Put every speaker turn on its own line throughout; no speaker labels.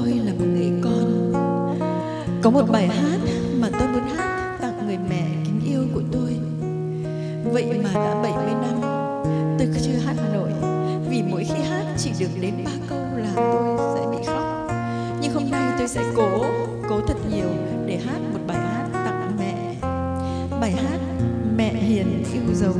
tôi là một người con. Có một bài hát mà tôi muốn hát tặng người mẹ kính yêu của tôi. Vậy mà đã 70 năm tôi chưa hát nổi. Vì mỗi khi hát chỉ được đến ba câu là tôi sẽ bị khóc. Nhưng hôm nay tôi sẽ cố cố thật nhiều để hát một bài hát tặng mẹ. Bài hát mẹ hiền yêu dấu.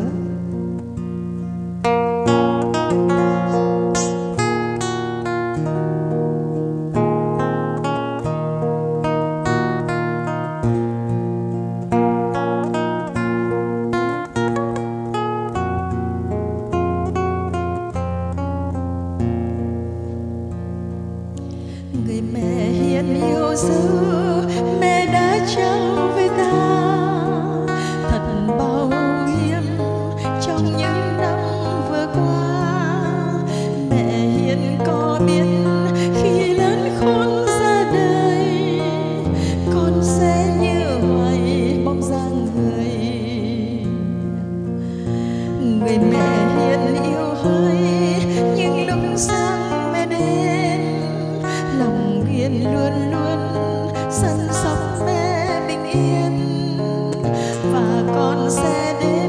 Jesus. tròn sẽ đến.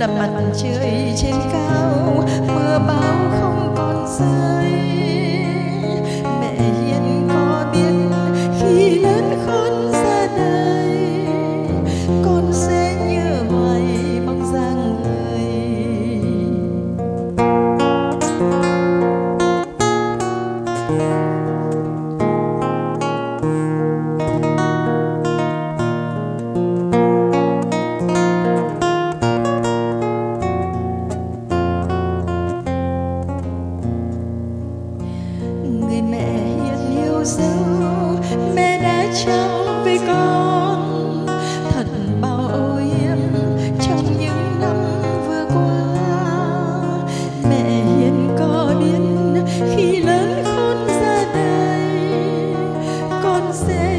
là mặt trời trên cao mưa bao cô dâu mẹ đã trao với con. Thật bao ô yếm trong những năm vừa qua. Mẹ hiền có biết khi lớn khôn ra đời, con sẽ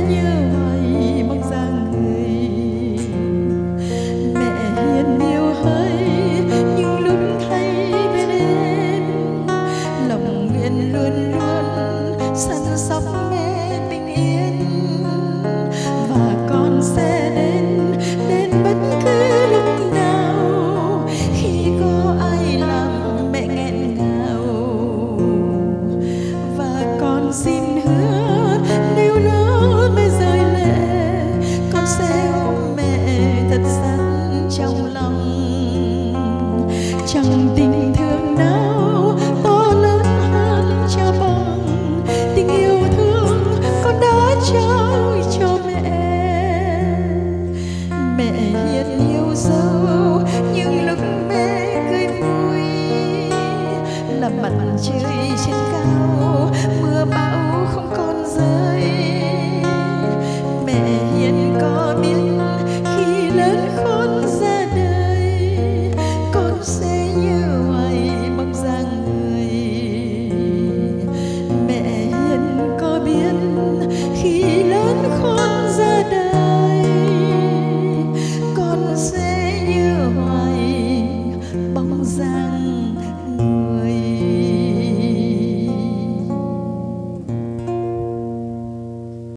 triệt yêu dấu lúc mê cười vui. Là mặt trời trên cao, mưa bão không còn rơi. Mẹ hiền có biết khi lớn khôn ra đời, con sẽ như hoài mong rằng người. Mẹ hiền có biết khi